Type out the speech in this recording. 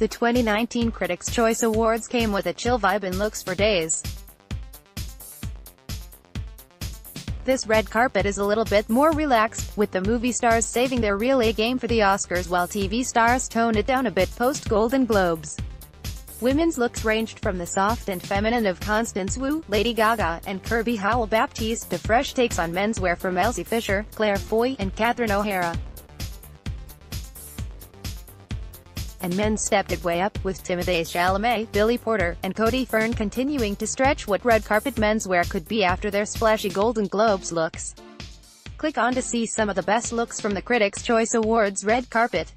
The 2019 Critics' Choice Awards came with a chill vibe and looks for days. This red carpet is a little bit more relaxed, with the movie stars saving their real A-game for the Oscars while TV stars tone it down a bit post-Golden Globes. Women's looks ranged from the soft and feminine of Constance Wu, Lady Gaga, and Kirby Howell-Baptiste to fresh takes on menswear from Elsie Fisher, Claire Foy, and Catherine O'Hara. And men stepped it way up, with Timothée Chalamet, Billy Porter, and Cody Fern continuing to stretch what red carpet menswear could be after their splashy Golden Globes looks. Click on to see some of the best looks from the Critics' Choice Awards red carpet.